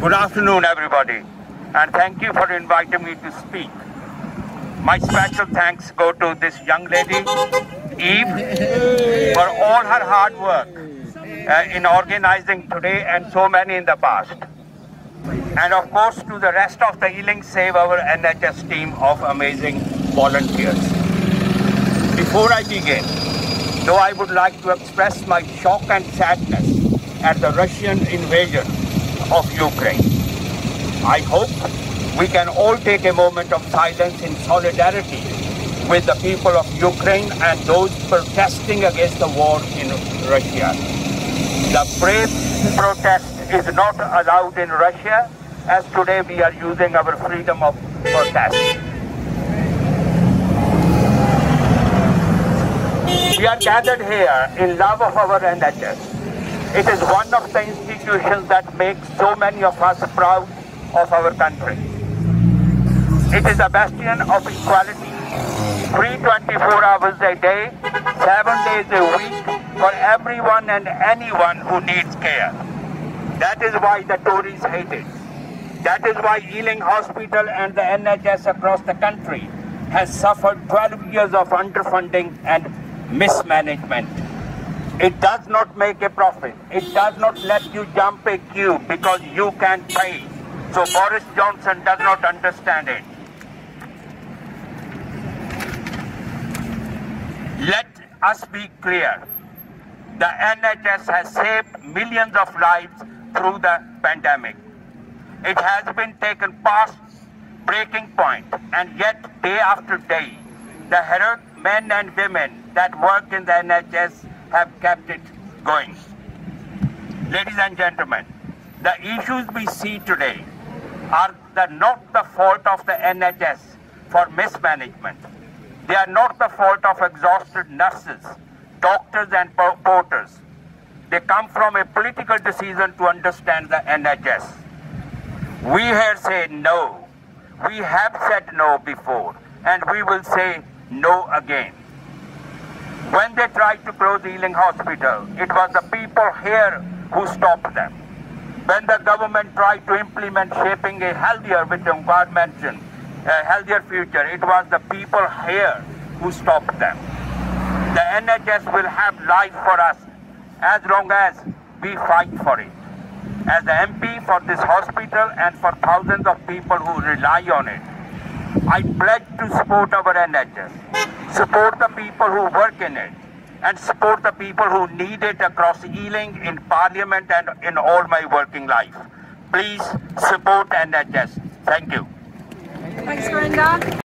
Good afternoon, everybody, and thank you for inviting me to speak. My special thanks go to this young lady, Eve, for all her hard work uh, in organizing today and so many in the past. And of course, to the rest of the Ealing Save Our NHS team of amazing volunteers. Before I begin, though I would like to express my shock and sadness at the Russian invasion of Ukraine. I hope we can all take a moment of silence in solidarity with the people of Ukraine and those protesting against the war in Russia. The brave protest is not allowed in Russia as today we are using our freedom of protest. We are gathered here in love of our NHS it is one of the institutions that makes so many of us proud of our country. It is a bastion of equality, free 24 hours a day, 7 days a week for everyone and anyone who needs care. That is why the Tories hate it. That is why Ealing Hospital and the NHS across the country has suffered 12 years of underfunding and mismanagement. It does not make a profit. It does not let you jump a queue because you can't pay. So Boris Johnson does not understand it. Let us be clear. The NHS has saved millions of lives through the pandemic. It has been taken past breaking point, and yet day after day, the heroic men and women that work in the NHS have kept it going. Ladies and gentlemen, the issues we see today are the, not the fault of the NHS for mismanagement. They are not the fault of exhausted nurses, doctors and porters. They come from a political decision to understand the NHS. We here say no. We have said no before, and we will say no again. When they tried to close Ealing Hospital, it was the people here who stopped them. When the government tried to implement shaping a healthier, which God mentioned, a healthier future, it was the people here who stopped them. The NHS will have life for us as long as we fight for it. As the MP for this hospital and for thousands of people who rely on it, I pledge to support our NHS, support the people who work in it, and support the people who need it across Ealing, in Parliament, and in all my working life. Please support NHS. Thank you. Thanks, Virendra.